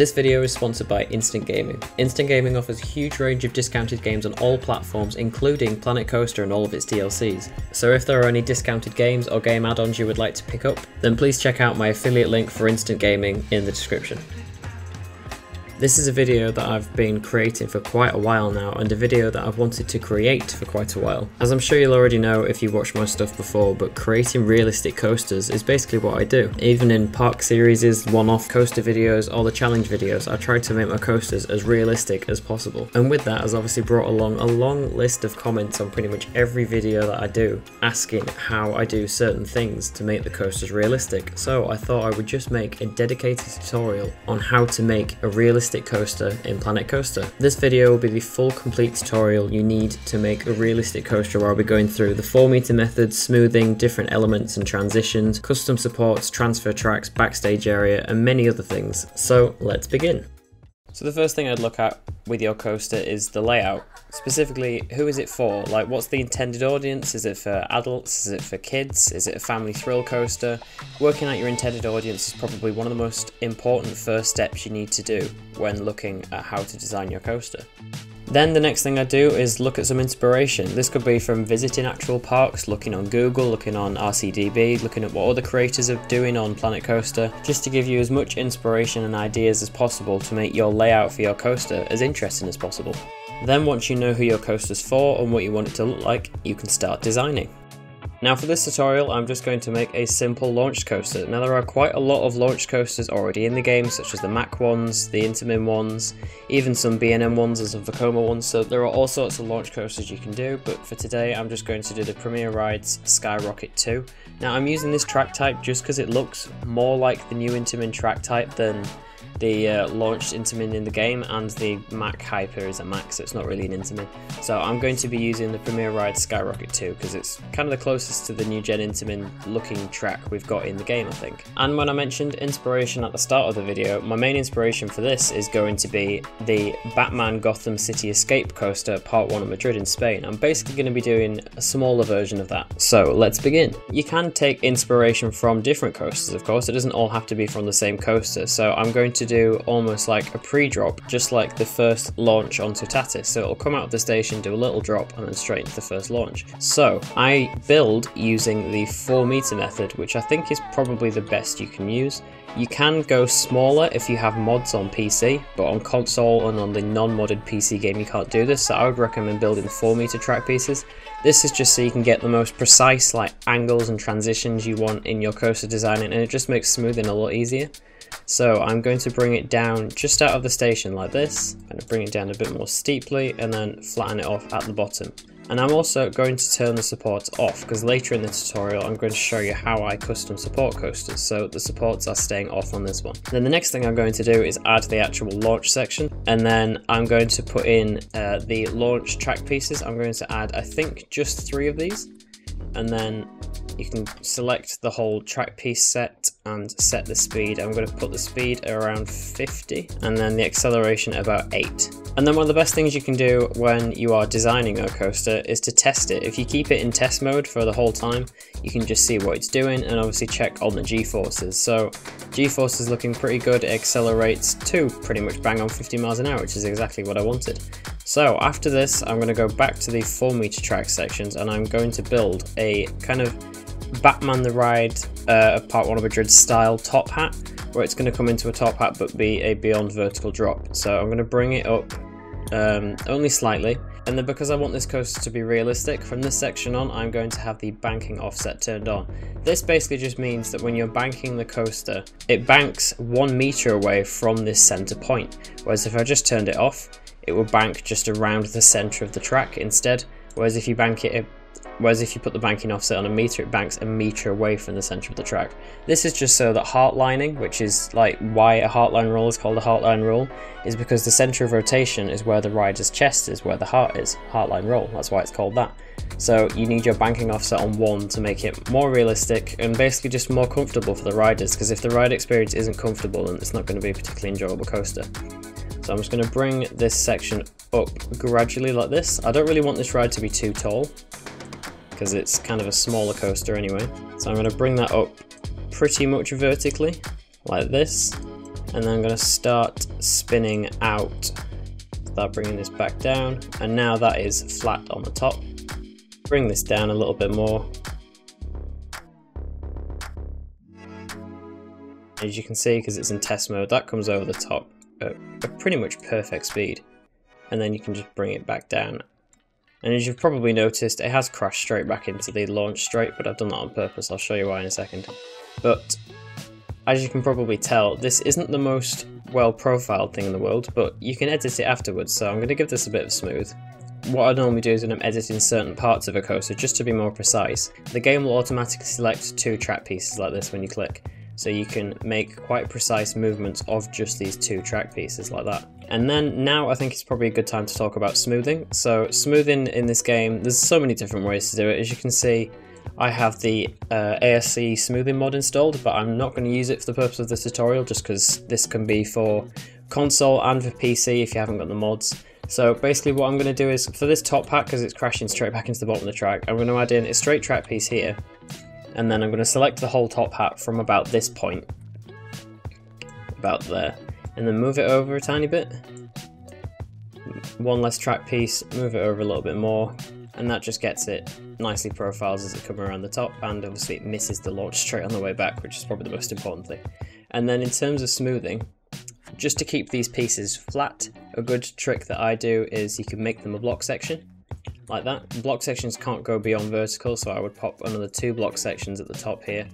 This video is sponsored by Instant Gaming. Instant Gaming offers a huge range of discounted games on all platforms, including Planet Coaster and all of its DLCs. So if there are any discounted games or game add-ons you would like to pick up, then please check out my affiliate link for Instant Gaming in the description. This is a video that I've been creating for quite a while now and a video that I've wanted to create for quite a while. As I'm sure you'll already know if you've watched my stuff before, but creating realistic coasters is basically what I do. Even in park series, one-off coaster videos or the challenge videos, I try to make my coasters as realistic as possible. And with that has obviously brought along a long list of comments on pretty much every video that I do, asking how I do certain things to make the coasters realistic. So I thought I would just make a dedicated tutorial on how to make a realistic realistic coaster in Planet Coaster. This video will be the full complete tutorial you need to make a realistic coaster where I'll be going through the 4 meter methods, smoothing, different elements and transitions, custom supports, transfer tracks, backstage area and many other things. So let's begin. So the first thing I'd look at with your coaster is the layout. Specifically, who is it for? Like, what's the intended audience? Is it for adults? Is it for kids? Is it a family thrill coaster? Working out your intended audience is probably one of the most important first steps you need to do when looking at how to design your coaster. Then the next thing I do is look at some inspiration. This could be from visiting actual parks, looking on Google, looking on RCDB, looking at what other creators are doing on Planet Coaster, just to give you as much inspiration and ideas as possible to make your layout for your coaster as interesting as possible. Then once you know who your coaster's for and what you want it to look like, you can start designing. Now for this tutorial I'm just going to make a simple launch coaster. Now there are quite a lot of launch coasters already in the game such as the Mack ones, the Intamin ones, even some B&M ones and some Vekoma ones so there are all sorts of launch coasters you can do but for today I'm just going to do the Premier Rides Skyrocket 2. Now I'm using this track type just because it looks more like the new Intamin track type than the uh, launched Intamin in the game, and the Mack Hyper is a Mack, so it's not really an Intamin. So I'm going to be using the Premier Ride Skyrocket 2 because it's kind of the closest to the new gen Intamin looking track we've got in the game, I think. And when I mentioned inspiration at the start of the video, my main inspiration for this is going to be the Batman Gotham City Escape Coaster Parque Warner Madrid in Spain. I'm basically going to be doing a smaller version of that. So let's begin. You can take inspiration from different coasters, of course, it doesn't all have to be from the same coaster, so I'm going to do almost like a pre-drop, just like the first launch onto Tutatis. So it'll come out of the station, do a little drop, and then straight into the first launch. So I build using the 4 meter method, which I think is probably the best you can use. You can go smaller if you have mods on PC, but on console and on the non-modded PC game you can't do this, so I would recommend building 4 meter track pieces. This is just so you can get the most precise like angles and transitions you want in your coaster designing and it just makes smoothing a lot easier. So I'm going to bring it down just out of the station like this, and bring it down a bit more steeply and then flatten it off at the bottom. And I'm also going to turn the supports off because later in the tutorial I'm going to show you how I custom support coasters so the supports are staying off on this one. Then the next thing I'm going to do is add the actual launch section and then I'm going to put in uh, the launch track pieces. I'm going to add I think just three of these and then you can select the whole track piece set and set the speed. I'm going to put the speed around 50 and then the acceleration about 8. And then one of the best things you can do when you are designing a coaster is to test it. If you keep it in test mode for the whole time, you can just see what it's doing and obviously check on the g-forces. So g-force is looking pretty good, it accelerates to pretty much bang on 50 miles an hour, which is exactly what I wanted. So after this, I'm going to go back to the 4 meter track sections and I'm going to build a kind of Batman the Ride uh, Parque Warner Madrid style top hat, where it's going to come into a top hat but be a beyond vertical drop. So I'm going to bring it up um, only slightly. And then because I want this coaster to be realistic, from this section on I'm going to have the banking offset turned on. This basically just means that when you're banking the coaster, it banks one meter away from this center point. Whereas if I just turned it off, it will bank just around the center of the track instead. Whereas if you bank it Whereas if you put the banking offset on a meter, it banks a meter away from the center of the track. This is just so that heartlining, which is like why a heartline roll is called a heartline roll, is because the center of rotation is where the rider's chest is, where the heart is. Heartline roll, that's why it's called that. So you need your banking offset on one to make it more realistic and basically just more comfortable for the riders, because if the ride experience isn't comfortable, then it's not going to be a particularly enjoyable coaster. So I'm just going to bring this section up gradually like this. I don't really want this ride to be too tall, because it's kind of a smaller coaster anyway. So I'm going to bring that up pretty much vertically, like this. And then I'm going to start spinning out. Start bringing this back down. And now that is flat on the top. Bring this down a little bit more. As you can see, because it's in test mode, that comes over the top at a pretty much perfect speed. And then you can just bring it back down. And as you've probably noticed, it has crashed straight back into the launch straight, but I've done that on purpose. I'll show you why in a second. But as you can probably tell, this isn't the most well profiled thing in the world, but you can edit it afterwards, so I'm going to give this a bit of smooth. What I normally do is when I'm editing certain parts of a coaster, just to be more precise, the game will automatically select two track pieces like this when you click, so you can make quite precise movements of just these two track pieces like that. And then now I think it's probably a good time to talk about smoothing. So smoothing in this game, there's so many different ways to do it. As you can see, I have the uh, ACSE smoothing mod installed, but I'm not going to use it for the purpose of the tutorial just because this can be for console and for PC if you haven't got the mods. So basically what I'm going to do is, for this top hat, because it's crashing straight back into the bottom of the track, I'm going to add in a straight track piece here, and then I'm going to select the whole top hat from about this point, about there, and then move it over a tiny bit. One less track piece, move it over a little bit more, and that just gets it nicely profiles as it comes around the top, and obviously it misses the launch straight on the way back, which is probably the most important thing. And then in terms of smoothing, just to keep these pieces flat, a good trick that I do is you can make them a block section, like that. Block sections can't go beyond vertical, so I would pop another two block sections at the top here.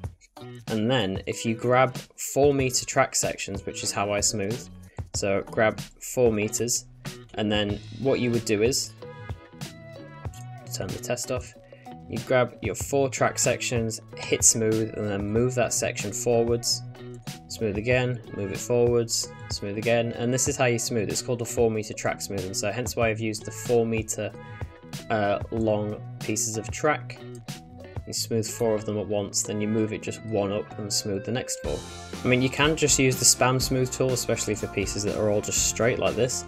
And then if you grab four meter track sections, which is how I smooth, so grab four meters, and then what you would do is, turn the test off, you grab your four track sections, hit smooth, and then move that section forwards, smooth again, move it forwards, smooth again, and this is how you smooth. It's called a 4 meter track smoothing, so hence why I've used the 4 meter uh, long pieces of track. You smooth four of them at once, then you move it just one up and smooth the next four. I mean, you can just use the spam smooth tool, especially for pieces that are all just straight like this.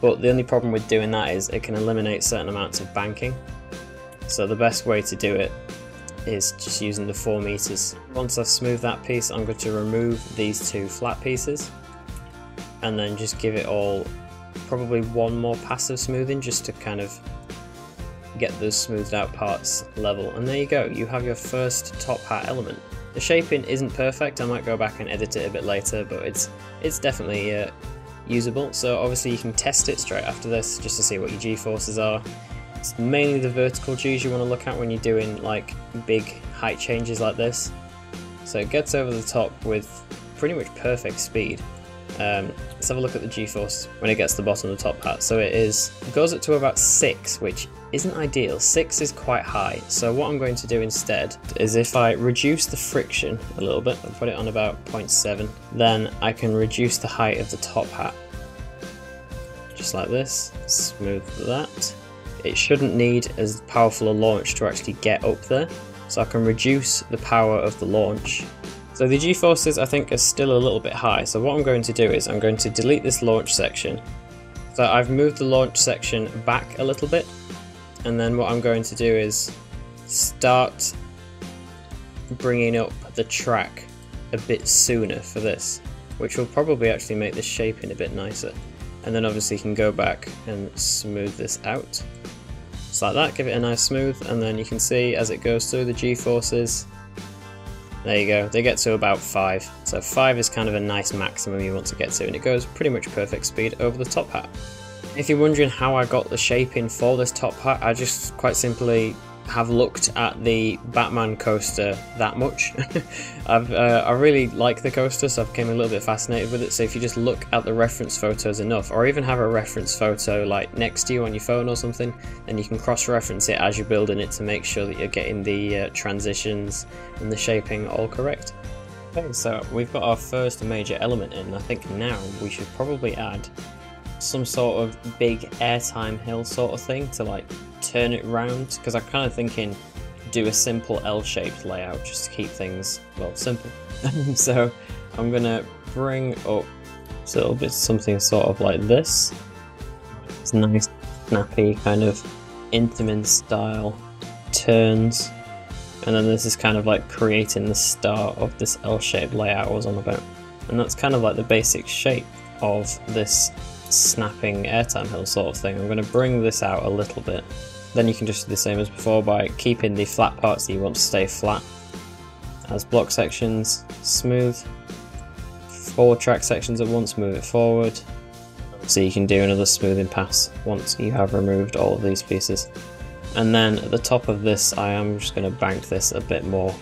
But the only problem with doing that is it can eliminate certain amounts of banking. So the best way to do it is just using the 4 meters. Once I've smoothed that piece, I'm going to remove these two flat pieces and then just give it all probably one more passive smoothing just to kind of get those smoothed out parts level. And there you go, you have your first top hat element. The shaping isn't perfect, I might go back and edit it a bit later, but it's it's definitely uh, usable. So obviously you can test it straight after this just to see what your g-forces are. It's mainly the vertical G's you want to look at when you're doing like big height changes like this. So it gets over the top with pretty much perfect speed. Um, let's have a look at the G-force when it gets to the bottom of the top hat. So it is it goes up to about 6, which isn't ideal. 6 is quite high. So what I'm going to do instead is if I reduce the friction a little bit and put it on about 0.7, then I can reduce the height of the top hat. Just like this. Smooth that. It shouldn't need as powerful a launch to actually get up there. So I can reduce the power of the launch so the g-forces I think are still a little bit high, so what I'm going to do is I'm going to delete this launch section. So I've moved the launch section back a little bit, and then what I'm going to do is start bringing up the track a bit sooner for this, which will probably actually make the shaping a bit nicer. And then obviously you can go back and smooth this out. Just like that, give it a nice smooth, and then you can see as it goes through the g-forces, there you go, they get to about 5. So 5 is kind of a nice maximum you want to get to, and it goes pretty much perfect speed over the top hat. If you're wondering how I got the shaping for this top hat, I just quite simply have looked at the Batman coaster that much. I've, uh, I really like the coaster, so I've became a little bit fascinated with it. So if you just look at the reference photos enough, or even have a reference photo like next to you on your phone or something, then you can cross-reference it as you're building it to make sure that you're getting the uh, transitions and the shaping all correct. Okay, so we've got our first major element in. I think now we should probably add some sort of big airtime hill sort of thing to like turn it round because I'm kind of thinking do a simple L-shaped layout just to keep things well simple. so I'm gonna bring up a little bit something sort of like this. It's nice, snappy kind of Intamin style turns, and then this is kind of like creating the start of this L-shaped layout I was on about. And that's kind of like the basic shape of this snapping airtime hill sort of thing. I'm going to bring this out a little bit. Then you can just do the same as before by keeping the flat parts that you want to stay flat as block sections, smooth, four track sections at once, move it forward. So you can do another smoothing pass once you have removed all of these pieces. And then at the top of this, I am just going to bank this a bit more.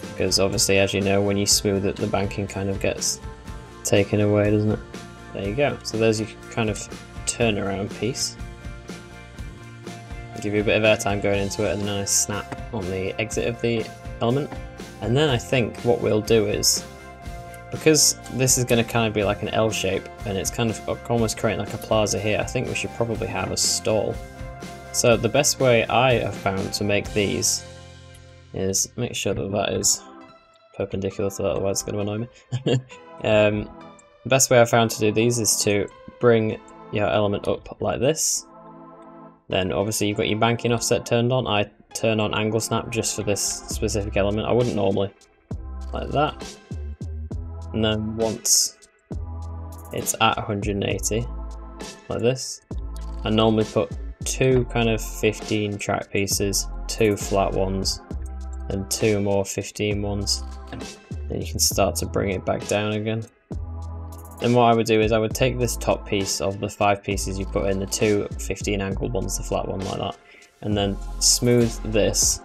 Because obviously, as you know, when you smooth it, the banking kind of gets taken away, doesn't it? There you go. So there's your kind of turnaround piece. Give you a bit of airtime going into it and then a snap on the exit of the element. And then I think what we'll do is, because this is going to kind of be like an L shape and it's kind of almost creating like a plaza here, I think we should probably have a stall. So the best way I have found to make these is make sure that that is perpendicular to that, otherwise it's going to annoy me. um, the best way I've found to do these is to bring your element up like this. Then obviously you've got your banking offset turned on. I turn on angle snap just for this specific element. I wouldn't normally. Like that. And then once it's at 180, like this, I normally put two kind of 15 track pieces, two flat ones, and two more 15 ones. Then you can start to bring it back down again. Then what I would do is I would take this top piece of the five pieces you put in, the two 15 angled ones, the flat one like that, and then smooth this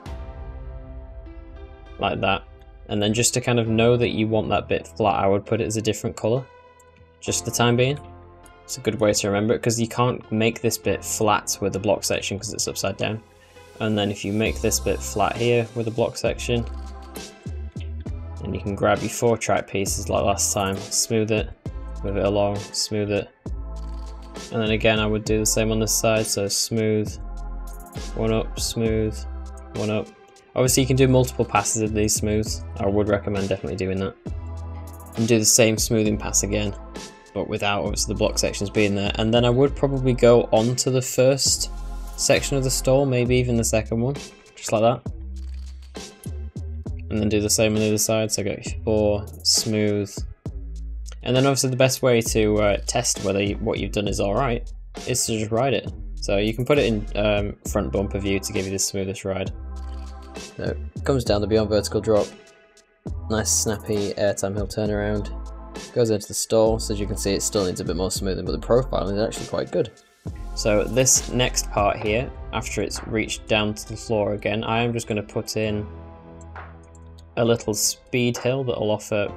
like that. And then just to kind of know that you want that bit flat I would put it as a different colour just for the time being. It's a good way to remember it because you can't make this bit flat with the block section because it's upside down. And then if you make this bit flat here with the block section and you can grab your four track pieces like last time smooth it move it along smooth it and then again I would do the same on this side so smooth one up, smooth, one up. Obviously you can do multiple passes of these smooths. I would recommend definitely doing that. And do the same smoothing pass again, but without obviously the block sections being there. And then I would probably go on to the first section of the stall, maybe even the second one, just like that. And then do the same on the other side, so go four, smooth. And then obviously the best way to uh, test whether you, what you've done is alright is to just ride it. So you can put it in um, front bumper view to give you the smoothest ride. So it comes down the beyond vertical drop. Nice snappy airtime hill turnaround. Goes into the stall, so as you can see it still needs a bit more smoothing, but the profile is actually quite good. So this next part here, after it's reached down to the floor again, I am just going to put in a little speed hill that will offer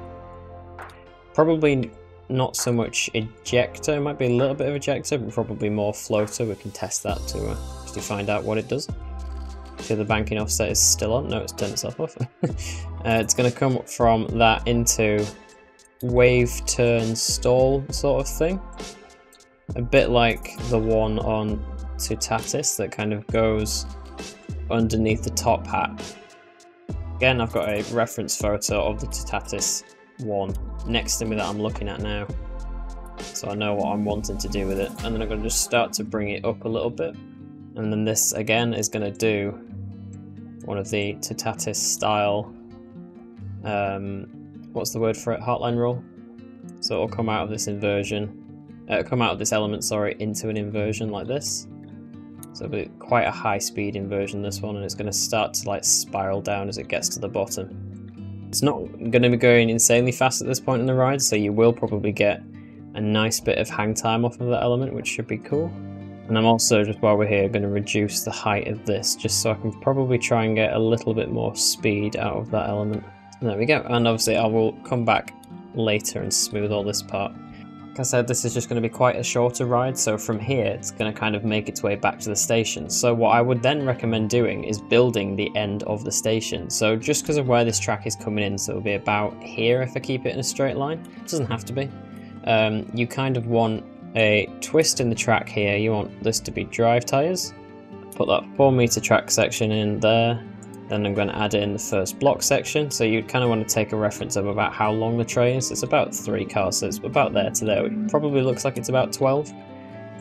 probably not so much ejector, it might be a little bit of ejector, but probably more floater. We can test that to uh, find out what it does. See the banking offset is still on, no it's turned itself off. uh, it's going to come from that into wave turn stall sort of thing. A bit like the one on Tutatis that kind of goes underneath the top hat. Again, I've got a reference photo of the Tutatis one next to me that I'm looking at now. So I know what I'm wanting to do with it. And then I'm going to just start to bring it up a little bit. And then this again is going to do one of the Tutatis style, um, what's the word for it, heartline roll. So it'll come out of this inversion, uh, come out of this element, sorry, into an inversion like this. So it'll be quite a high speed inversion this one and it's going to start to like spiral down as it gets to the bottom. It's not going to be going insanely fast at this point in the ride, so you will probably get a nice bit of hang time off of that element, which should be cool. And I'm also, just while we're here, going to reduce the height of this, just so I can probably try and get a little bit more speed out of that element. there we go, and obviously I will come back later and smooth all this part. Like I said, this is just going to be quite a shorter ride, so from here it's going to kind of make its way back to the station. So what I would then recommend doing is building the end of the station. So just because of where this track is coming in, so it'll be about here if I keep it in a straight line. It doesn't have to be. Um, you kind of want a twist in the track here. You want this to be drive tyres. Put that 4 meter track section in there. Then I'm going to add in the first block section. So you kind of want to take a reference of about how long the tray is. It's about three cars, so it's about there to there. It probably looks like it's about 12.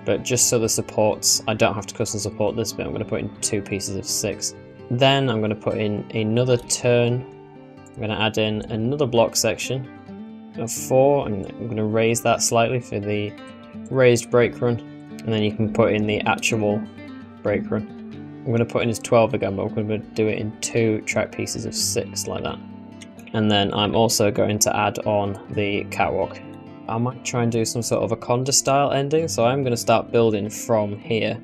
But just so the supports, I don't have to custom support this bit, I'm going to put in two pieces of six. Then I'm going to put in another turn. I'm going to add in another block section. of 4 and I'm going to raise that slightly for the raised brake run and then you can put in the actual brake run. I'm going to put in as 12 again but I'm going to do it in two track pieces of 6 like that. And then I'm also going to add on the catwalk. I might try and do some sort of a Kondaa style ending so I'm going to start building from here.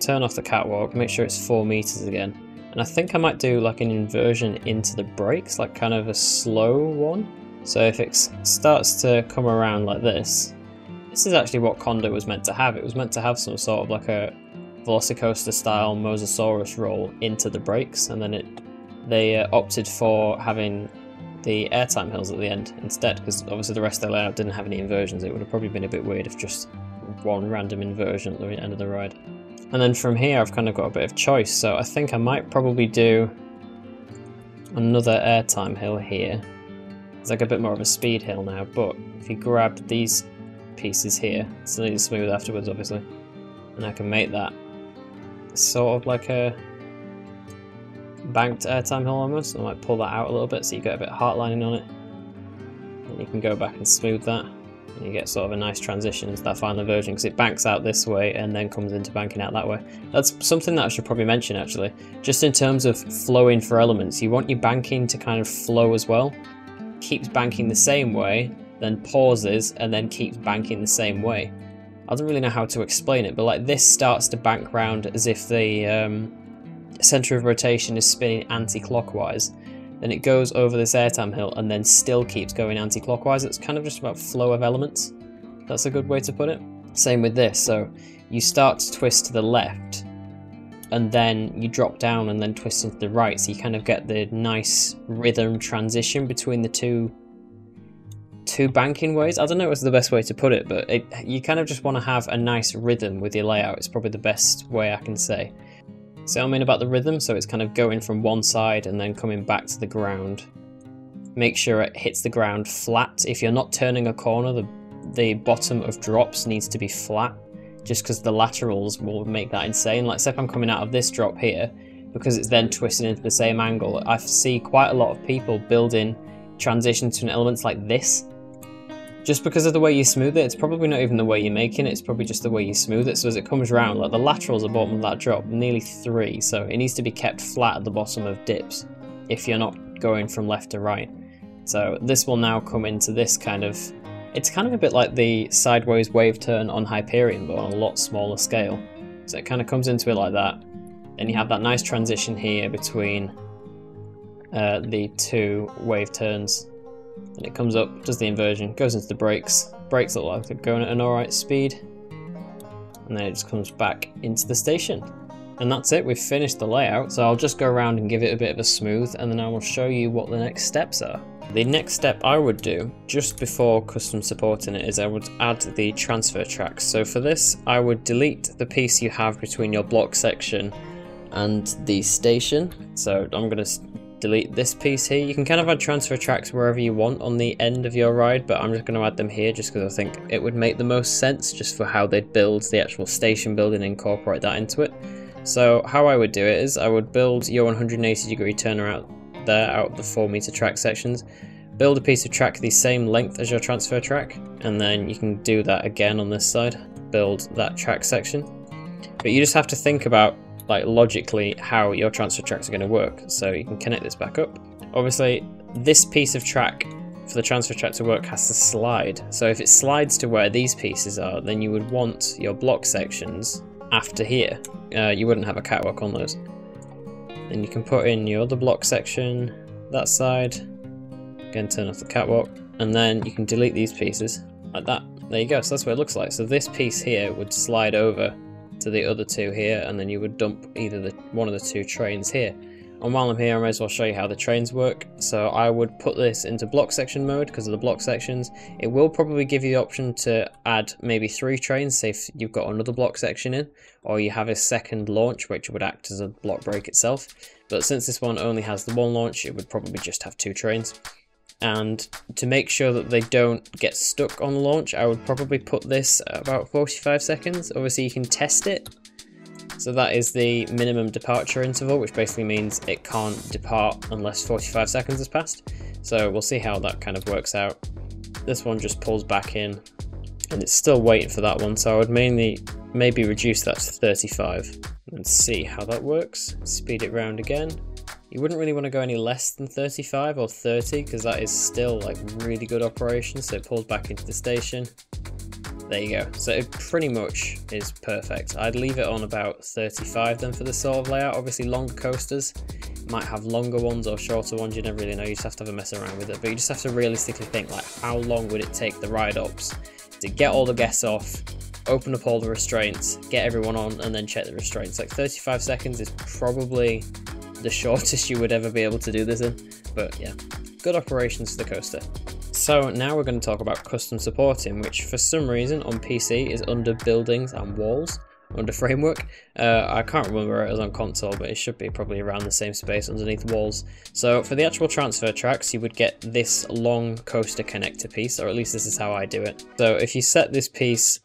turn off the catwalk, make sure it's 4 meters again. And I think I might do like an inversion into the brakes, like kind of a slow one. So if it starts to come around like this, this is actually what Kondaa was meant to have. It was meant to have some sort of like a Velocicoaster style Mosasaurus roll into the brakes, and then it they uh, opted for having the airtime hills at the end instead, because obviously the rest of the layout didn't have any inversions. It would have probably been a bit weird if just one random inversion at the end of the ride. And then from here I've kind of got a bit of choice, so I think I might probably do another airtime hill here. It's like a bit more of a speed hill now, but if you grab these pieces here, it's need to smooth afterwards obviously, and I can make that sort of like a banked airtime hill almost. I might pull that out a little bit so you get a bit of heart lining on it. And you can go back and smooth that and you get sort of a nice transition into that final version because it banks out this way and then comes into banking out that way. That's something that I should probably mention actually. Just in terms of flowing for elements, you want your banking to kind of flow as well. Keeps banking the same way, then pauses, and then keeps banking the same way. I don't really know how to explain it, but like this starts to bank round as if the um, center of rotation is spinning anti-clockwise then it goes over this airtime hill and then still keeps going anti-clockwise. It's kind of just about flow of elements. That's a good way to put it. Same with this, so you start to twist to the left and then you drop down and then twist into the right so you kind of get the nice rhythm transition between the two two banking ways. I don't know what's the best way to put it, but it, you kind of just want to have a nice rhythm with your layout. It's probably the best way I can say. So what I mean about the rhythm? So it's kind of going from one side and then coming back to the ground. Make sure it hits the ground flat. If you're not turning a corner, the, the bottom of drops needs to be flat just because the laterals will make that insane. Like say if I'm coming out of this drop here, because it's then twisting into the same angle, I see quite a lot of people building transition to an elements like this just because of the way you smooth it, it's probably not even the way you're making it, it's probably just the way you smooth it. So as it comes around, like the laterals at the bottom of that drop, nearly three, so it needs to be kept flat at the bottom of dips if you're not going from left to right. So this will now come into this kind of, it's kind of a bit like the sideways wave turn on Hyperion, but on a lot smaller scale. So it kind of comes into it like that. Then you have that nice transition here between uh, the two wave turns and it comes up, does the inversion, goes into the brakes. Brakes look like they're going at an alright speed. And then it just comes back into the station. And that's it, we've finished the layout. So I'll just go around and give it a bit of a smooth and then I will show you what the next steps are. The next step I would do, just before custom supporting it, is I would add the transfer tracks. So for this, I would delete the piece you have between your block section and the station. So I'm going to delete this piece here. You can kind of add transfer tracks wherever you want on the end of your ride, but I'm just going to add them here just because I think it would make the most sense just for how they'd build the actual station building and incorporate that into it. So how I would do it is I would build your 180 degree turnaround there out of the 4 meter track sections, build a piece of track the same length as your transfer track, and then you can do that again on this side, build that track section. But you just have to think about like logically how your transfer tracks are going to work. So you can connect this back up. Obviously, this piece of track for the transfer track to work has to slide. So if it slides to where these pieces are, then you would want your block sections after here. Uh, you wouldn't have a catwalk on those. Then you can put in your other block section, that side, again turn off the catwalk, and then you can delete these pieces like that. There you go, so that's what it looks like. So this piece here would slide over to the other two here, and then you would dump either the one of the two trains here. And while I'm here, I might as well show you how the trains work. So I would put this into block section mode because of the block sections. It will probably give you the option to add maybe three trains, say if you've got another block section in, or you have a second launch, which would act as a block brake itself. But since this one only has the one launch, it would probably just have two trains and to make sure that they don't get stuck on launch I would probably put this about 45 seconds obviously you can test it so that is the minimum departure interval which basically means it can't depart unless 45 seconds has passed so we'll see how that kind of works out this one just pulls back in and it's still waiting for that one. So I would mainly maybe reduce that to 35 and see how that works. Speed it round again. You wouldn't really want to go any less than 35 or 30 because that is still like really good operation. So it pulls back into the station. There you go. So it pretty much is perfect. I'd leave it on about 35 then for the sort of layout. Obviously longer coasters might have longer ones or shorter ones. You never really know. You just have to have a mess around with it. But you just have to realistically think like how long would it take the ride ups to get all the guests off, open up all the restraints, get everyone on, and then check the restraints. Like 35 seconds is probably the shortest you would ever be able to do this in. But yeah, good operations for the coaster. So now we're going to talk about custom supporting, which for some reason on PC is under buildings and walls, under framework. Uh, I can't remember it is on console, but it should be probably around the same space underneath walls. So for the actual transfer tracks, you would get this long coaster connector piece, or at least this is how I do it. So if you set this piece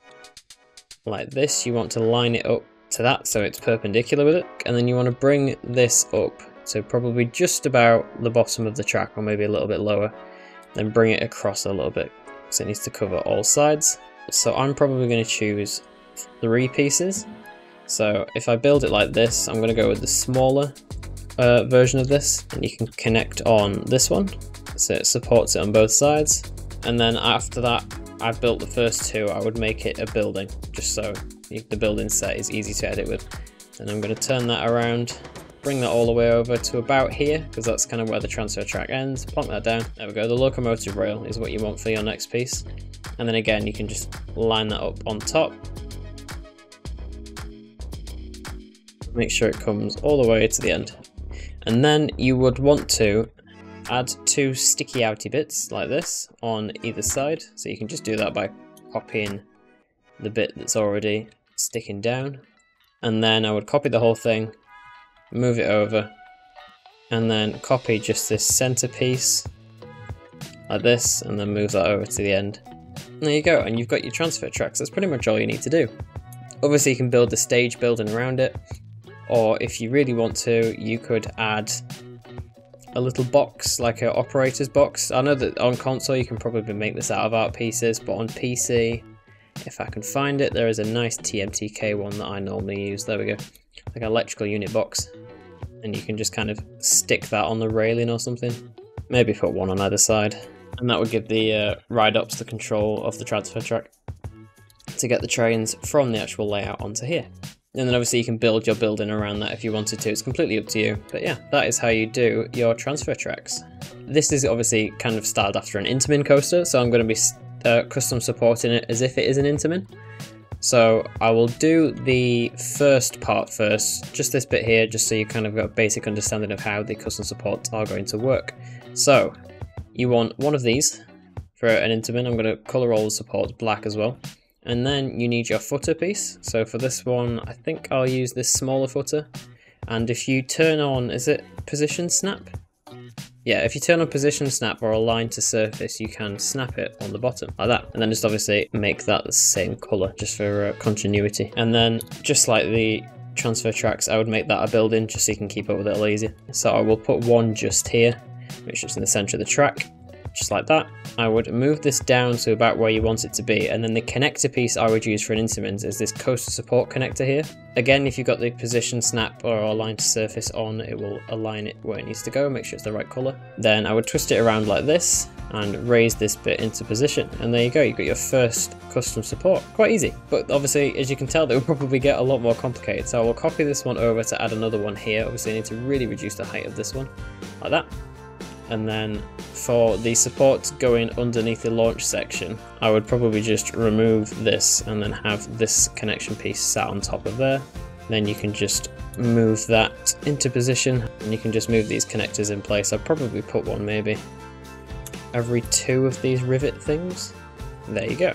like this, you want to line it up to that so it's perpendicular with it, and then you want to bring this up so probably just about the bottom of the track, or maybe a little bit lower then bring it across a little bit so it needs to cover all sides. So I'm probably going to choose three pieces. So if I build it like this, I'm going to go with the smaller uh, version of this and you can connect on this one so it supports it on both sides. And then after that, I've built the first two, I would make it a building just so the building set is easy to edit with. And I'm going to turn that around bring that all the way over to about here, because that's kind of where the transfer track ends. Plonk that down. There we go. The locomotive rail is what you want for your next piece. And then again, you can just line that up on top. Make sure it comes all the way to the end. And then you would want to add two sticky outy bits like this on either side. So you can just do that by copying the bit that's already sticking down. And then I would copy the whole thing move it over, and then copy just this centerpiece like this, and then move that over to the end. And there you go, and you've got your transfer tracks. That's pretty much all you need to do. Obviously, you can build the stage building around it, or if you really want to, you could add a little box, like an operator's box. I know that on console you can probably make this out of art pieces, but on PC, if I can find it, there is a nice TMTK one that I normally use. There we go like an electrical unit box and you can just kind of stick that on the railing or something. Maybe put one on either side. And that would give the uh, ride-ups the control of the transfer track to get the trains from the actual layout onto here. And then obviously you can build your building around that if you wanted to, it's completely up to you. But yeah, that is how you do your transfer tracks. This is obviously kind of styled after an Intamin coaster, so I'm going to be uh, custom supporting it as if it is an Intamin. So I will do the first part first, just this bit here, just so you kind of got a basic understanding of how the custom supports are going to work. So you want one of these for an Intamin. I'm going to colour all the supports black as well. And then you need your footer piece. So for this one, I think I'll use this smaller footer. And if you turn on, is it position snap? Yeah, if you turn on position snap or align to surface, you can snap it on the bottom like that. And then just obviously make that the same color just for uh, continuity. And then just like the transfer tracks, I would make that a building just so you can keep up with it a little easier. So I will put one just here, which is in the center of the track just like that. I would move this down to about where you want it to be, and then the connector piece I would use for an Intamin is this coaster support connector here. Again, if you've got the position snap or align to surface on, it will align it where it needs to go, make sure it's the right color. Then I would twist it around like this, and raise this bit into position. And there you go, you've got your first custom support. Quite easy. But obviously, as you can tell, they will probably get a lot more complicated. So I will copy this one over to add another one here. Obviously, I need to really reduce the height of this one, like that and then for the support going underneath the launch section I would probably just remove this and then have this connection piece sat on top of there. Then you can just move that into position and you can just move these connectors in place. I'd probably put one maybe every two of these rivet things. There you go.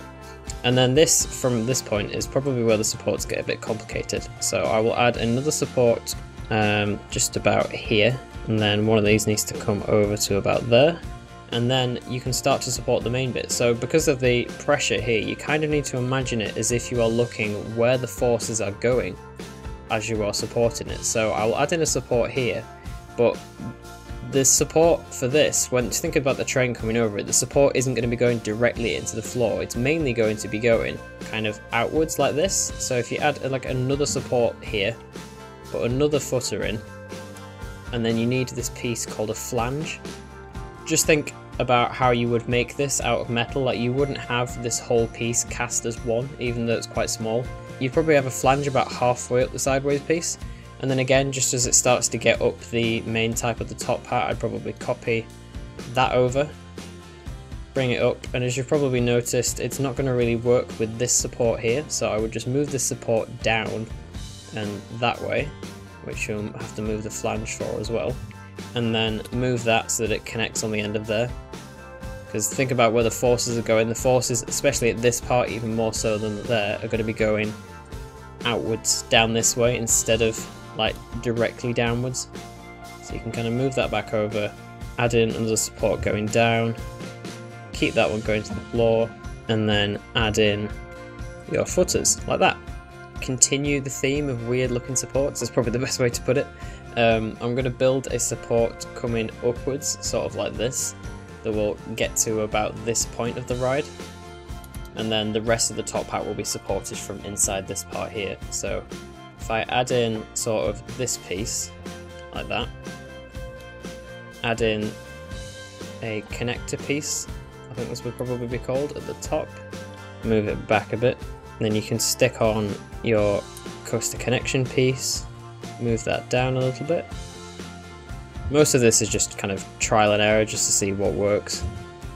And then this from this point is probably where the supports get a bit complicated. So I will add another support um, just about here and then one of these needs to come over to about there and then you can start to support the main bit. So because of the pressure here, you kind of need to imagine it as if you are looking where the forces are going as you are supporting it. So I will add in a support here, but the support for this, when you think about the train coming over it, the support isn't going to be going directly into the floor. It's mainly going to be going kind of outwards like this. So if you add like another support here, put another footer in, and then you need this piece called a flange. Just think about how you would make this out of metal. Like you wouldn't have this whole piece cast as one, even though it's quite small. You'd probably have a flange about halfway up the sideways piece. And then again, just as it starts to get up the main type of the top part, I'd probably copy that over, bring it up, and as you've probably noticed, it's not going to really work with this support here, so I would just move this support down and that way, which you'll have to move the flange for as well, and then move that so that it connects on the end of there. Because think about where the forces are going, the forces, especially at this part even more so than there, are going to be going outwards down this way instead of like directly downwards. So you can kind of move that back over, add in another support going down, keep that one going to the floor, and then add in your footers like that. Continue the theme of weird looking supports, is probably the best way to put it. Um, I'm going to build a support coming upwards, sort of like this, that will get to about this point of the ride. And then the rest of the top hat will be supported from inside this part here. So if I add in sort of this piece, like that, add in a connector piece, I think this would probably be called, at the top, move it back a bit, then you can stick on your coaster connection piece, move that down a little bit. Most of this is just kind of trial and error just to see what works.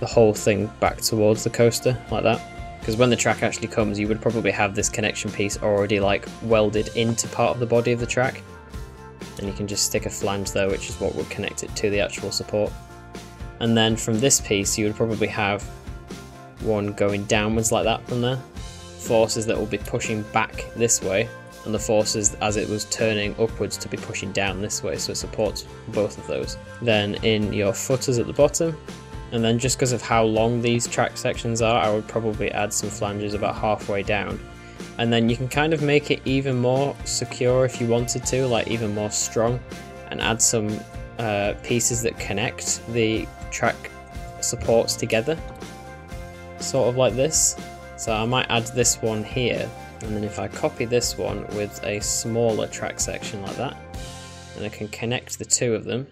The whole thing back towards the coaster, like that because when the track actually comes you would probably have this connection piece already like welded into part of the body of the track and you can just stick a flange there which is what would connect it to the actual support and then from this piece you would probably have one going downwards like that from there forces that will be pushing back this way and the forces as it was turning upwards to be pushing down this way so it supports both of those then in your footers at the bottom and then just because of how long these track sections are, I would probably add some flanges about halfway down. And then you can kind of make it even more secure if you wanted to, like even more strong, and add some uh, pieces that connect the track supports together, sort of like this. So I might add this one here, and then if I copy this one with a smaller track section like that, and I can connect the two of them,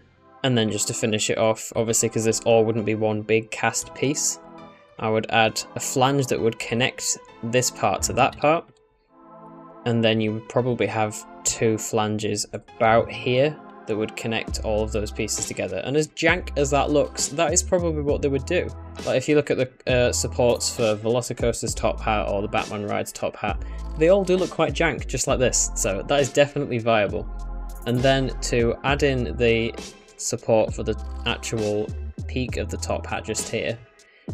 and then just to finish it off, obviously because this all wouldn't be one big cast piece, I would add a flange that would connect this part to that part. And then you would probably have two flanges about here that would connect all of those pieces together. And as jank as that looks, that is probably what they would do. Like if you look at the uh, supports for Velocicoaster's top hat or the Batman Ride's top hat, they all do look quite jank, just like this. So that is definitely viable. And then to add in the support for the actual peak of the top hat just here.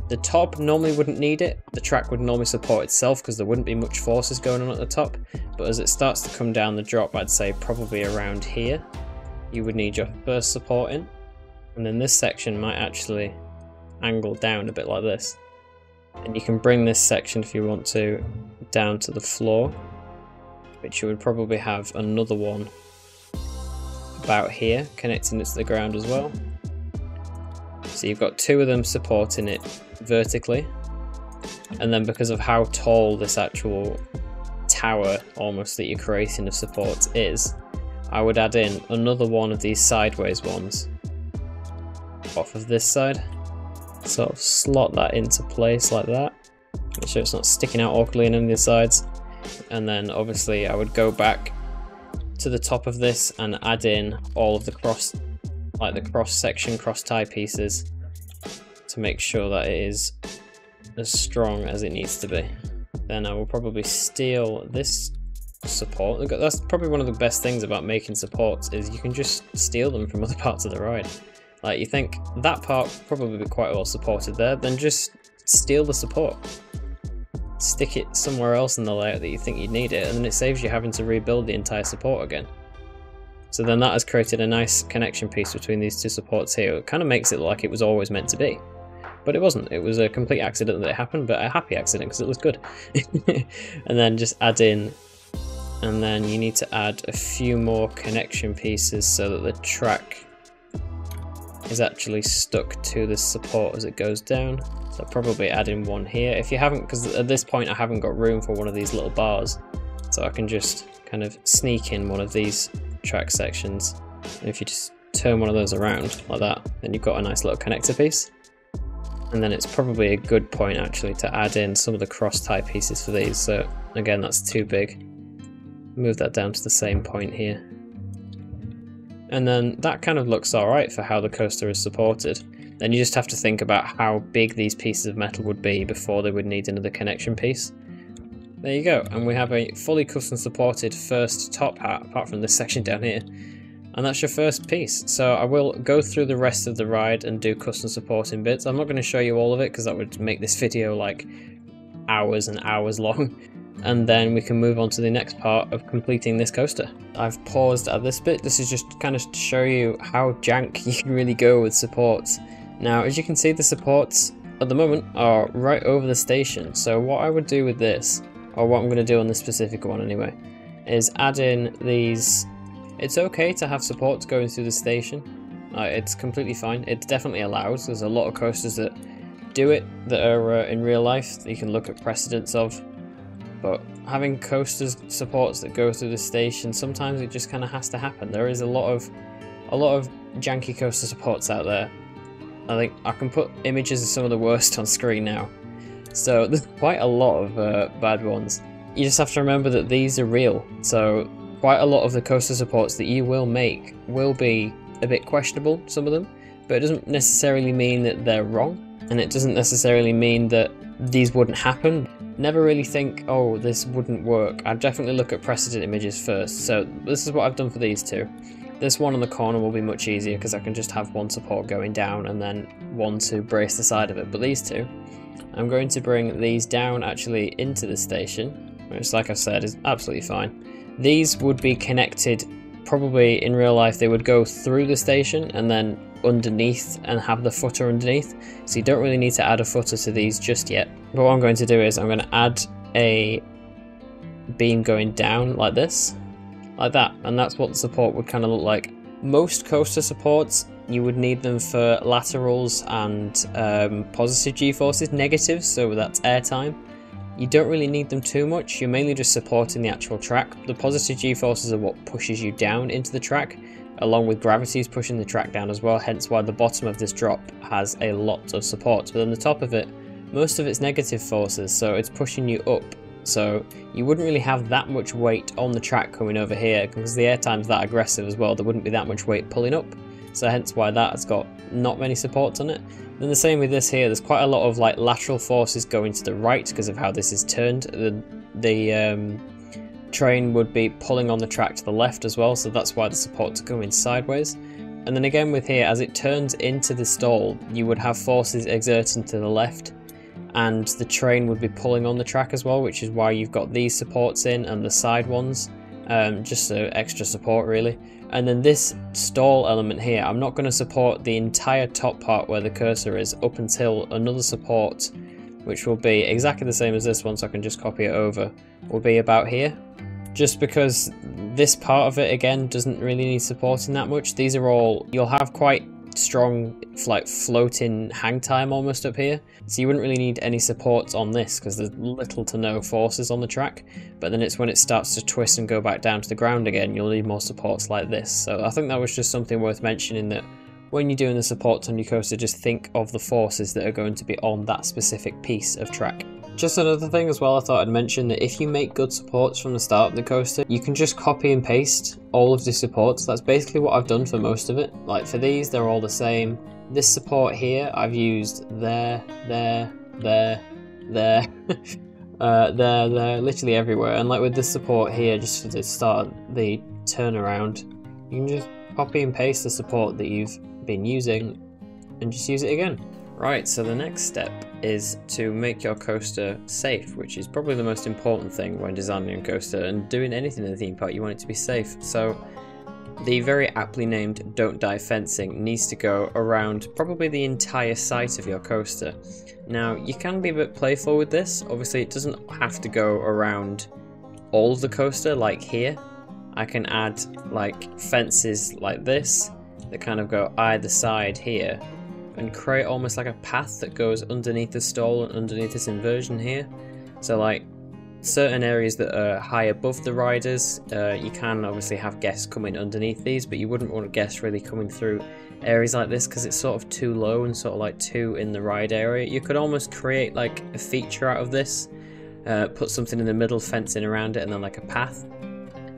The top normally wouldn't need it, the track would normally support itself because there wouldn't be much forces going on at the top, but as it starts to come down the drop, I'd say probably around here, you would need your first support in, and then this section might actually angle down a bit like this. And you can bring this section if you want to down to the floor, which you would probably have another one about here, connecting it to the ground as well. So you've got two of them supporting it vertically. And then because of how tall this actual tower almost that you're creating of supports is, I would add in another one of these sideways ones off of this side. Sort of slot that into place like that. Make sure it's not sticking out awkwardly on any of the sides. And then obviously I would go back to the top of this and add in all of the cross, like the cross section, cross tie pieces to make sure that it is as strong as it needs to be. Then I will probably steal this support. That's probably one of the best things about making supports is you can just steal them from other parts of the ride. Like you think that part probably be quite well supported there, then just steal the support stick it somewhere else in the layout that you think you'd need it, and then it saves you having to rebuild the entire support again. So then that has created a nice connection piece between these two supports here. It kind of makes it like it was always meant to be. But it wasn't. It was a complete accident that it happened, but a happy accident because it was good. and then just add in, and then you need to add a few more connection pieces so that the track is actually stuck to the support as it goes down. So probably add in one here. If you haven't, because at this point I haven't got room for one of these little bars, so I can just kind of sneak in one of these track sections. And if you just turn one of those around like that, then you've got a nice little connector piece. And then it's probably a good point actually to add in some of the cross tie pieces for these. So again, that's too big. Move that down to the same point here. And then that kind of looks alright for how the coaster is supported. Then you just have to think about how big these pieces of metal would be before they would need another connection piece. There you go, and we have a fully custom supported first top hat, apart from this section down here. And that's your first piece. So I will go through the rest of the ride and do custom supporting bits. I'm not going to show you all of it because that would make this video like hours and hours long and then we can move on to the next part of completing this coaster. I've paused at this bit, this is just kind of to show you how jank you can really go with supports. Now as you can see the supports at the moment are right over the station, so what I would do with this, or what I'm going to do on this specific one anyway, is add in these, it's okay to have supports going through the station, uh, it's completely fine, it definitely allows, there's a lot of coasters that do it that are uh, in real life that you can look at precedents of but having coasters supports that go through the station, sometimes it just kind of has to happen. There is a lot of a lot of janky coaster supports out there. I think I can put images of some of the worst on screen now. So there's quite a lot of uh, bad ones. You just have to remember that these are real. So quite a lot of the coaster supports that you will make will be a bit questionable, some of them, but it doesn't necessarily mean that they're wrong, and it doesn't necessarily mean that these wouldn't happen never really think, oh, this wouldn't work. I'd definitely look at precedent images first. So this is what I've done for these two. This one on the corner will be much easier because I can just have one support going down and then one to brace the side of it. But these two, I'm going to bring these down actually into the station, which like I said is absolutely fine. These would be connected probably in real life they would go through the station and then underneath and have the footer underneath. So you don't really need to add a footer to these just yet. But what I'm going to do is I'm going to add a beam going down like this, like that. And that's what the support would kind of look like. Most coaster supports, you would need them for laterals and um, positive g-forces, negatives, so that's airtime. You don't really need them too much, you're mainly just supporting the actual track. The positive g-forces are what pushes you down into the track, along with gravity is pushing the track down as well, hence why the bottom of this drop has a lot of support. But on the top of it, most of it's negative forces, so it's pushing you up. So you wouldn't really have that much weight on the track coming over here, because the airtime's that aggressive as well, there wouldn't be that much weight pulling up. So hence why that has got not many supports on it. Then the same with this here, there's quite a lot of like lateral forces going to the right because of how this is turned. The, the um, train would be pulling on the track to the left as well, so that's why the supports are going sideways. And then again with here, as it turns into the stall, you would have forces exerting to the left, and the train would be pulling on the track as well, which is why you've got these supports in and the side ones, um, just so extra support really. And then this stall element here, I'm not going to support the entire top part where the cursor is up until another support, which will be exactly the same as this one, so I can just copy it over, will be about here just because this part of it again doesn't really need supporting that much. These are all, you'll have quite strong like floating hang time almost up here. So you wouldn't really need any supports on this because there's little to no forces on the track. But then it's when it starts to twist and go back down to the ground again you'll need more supports like this. So I think that was just something worth mentioning that when you're doing the supports on your coaster just think of the forces that are going to be on that specific piece of track just another thing as well, I thought I'd mention that if you make good supports from the start of the coaster, you can just copy and paste all of the supports. That's basically what I've done for most of it. Like for these, they're all the same. This support here, I've used there, there, there, there, uh, there, there, literally everywhere. And like with this support here, just for the start, the turnaround, you can just copy and paste the support that you've been using and just use it again. Right, so the next step is to make your coaster safe, which is probably the most important thing when designing a coaster and doing anything in the theme park, you want it to be safe. So the very aptly named Don't Die fencing needs to go around probably the entire site of your coaster. Now, you can be a bit playful with this. Obviously, it doesn't have to go around all of the coaster like here. I can add like fences like this that kind of go either side here and create almost like a path that goes underneath the stall and underneath this inversion here. So like certain areas that are high above the riders, uh, you can obviously have guests coming underneath these, but you wouldn't want guests really coming through areas like this because it's sort of too low and sort of like too in the ride area. You could almost create like a feature out of this, uh, put something in the middle, fencing around it, and then like a path.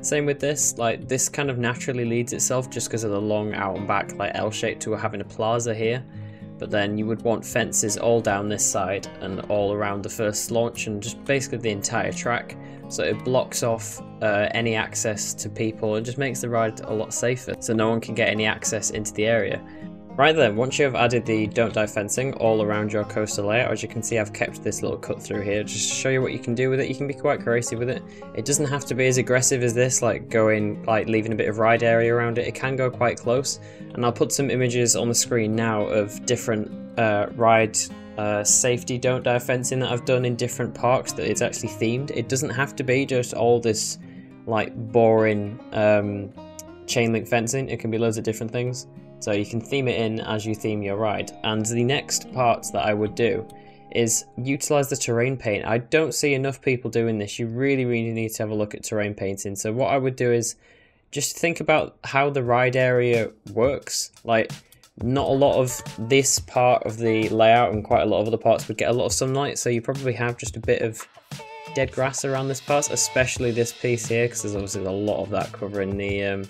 Same with this, like this kind of naturally leads itself just because of the long out and back like L shape to having a plaza here. But then you would want fences all down this side and all around the first launch and just basically the entire track. So it blocks off uh, any access to people and just makes the ride a lot safer so no one can get any access into the area. Right then, once you have added the don't die fencing all around your coaster layout, as you can see I've kept this little cut through here just to show you what you can do with it. You can be quite creative with it. It doesn't have to be as aggressive as this, like going, like leaving a bit of ride area around it. It can go quite close. And I'll put some images on the screen now of different uh, ride uh, safety don't die fencing that I've done in different parks that it's actually themed. It doesn't have to be just all this like boring um, chain link fencing. It can be loads of different things. So you can theme it in as you theme your ride. And the next part that I would do is utilize the terrain paint. I don't see enough people doing this. You really, really need to have a look at terrain painting. So what I would do is just think about how the ride area works. Like not a lot of this part of the layout and quite a lot of other parts would get a lot of sunlight. So you probably have just a bit of dead grass around this part, especially this piece here, because there's obviously a lot of that covering the um,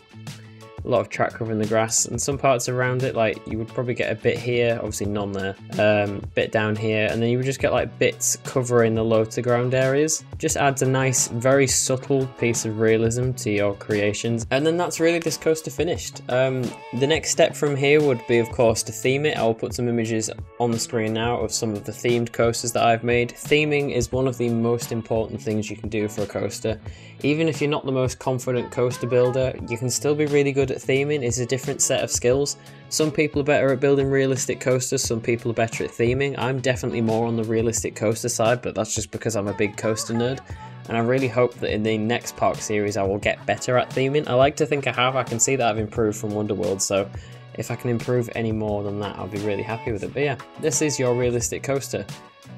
a lot of track covering the grass and some parts around it like you would probably get a bit here obviously none there um, bit down here and then you would just get like bits covering the low to ground areas. Just adds a nice very subtle piece of realism to your creations and then that's really this coaster finished. Um, the next step from here would be of course to theme it. I'll put some images on the screen now of some of the themed coasters that I've made. Theming is one of the most important things you can do for a coaster even if you're not the most confident coaster builder you can still be really good at theming it's a different set of skills. Some people are better at building realistic coasters, some people are better at theming. I'm definitely more on the realistic coaster side, but that's just because I'm a big coaster nerd. And I really hope that in the next park series I will get better at theming. I like to think I have, I can see that I've improved from Wonderworld, so if I can improve any more than that, I'll be really happy with it. But yeah, this is your realistic coaster.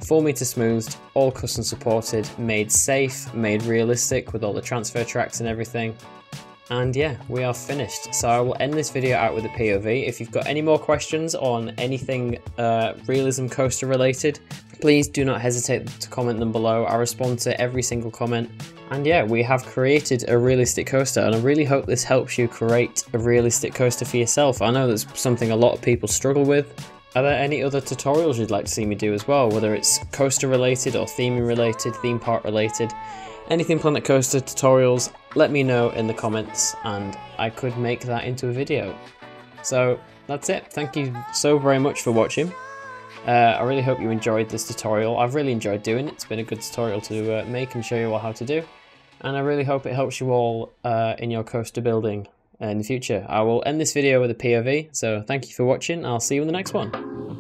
4 meter smoothed, all custom supported, made safe, made realistic with all the transfer tracks and everything. And yeah, we are finished. So I will end this video out with a POV. If you've got any more questions on anything uh, realism coaster related, please do not hesitate to comment them below. I respond to every single comment. And yeah, we have created a realistic coaster and I really hope this helps you create a realistic coaster for yourself. I know that's something a lot of people struggle with. Are there any other tutorials you'd like to see me do as well, whether it's coaster related or theming related, theme park related? anything Planet Coaster tutorials, let me know in the comments and I could make that into a video. So that's it. Thank you so very much for watching. Uh, I really hope you enjoyed this tutorial. I've really enjoyed doing it. It's been a good tutorial to uh, make and show you all how to do. And I really hope it helps you all uh, in your coaster building in the future. I will end this video with a POV, so thank you for watching. I'll see you in the next one.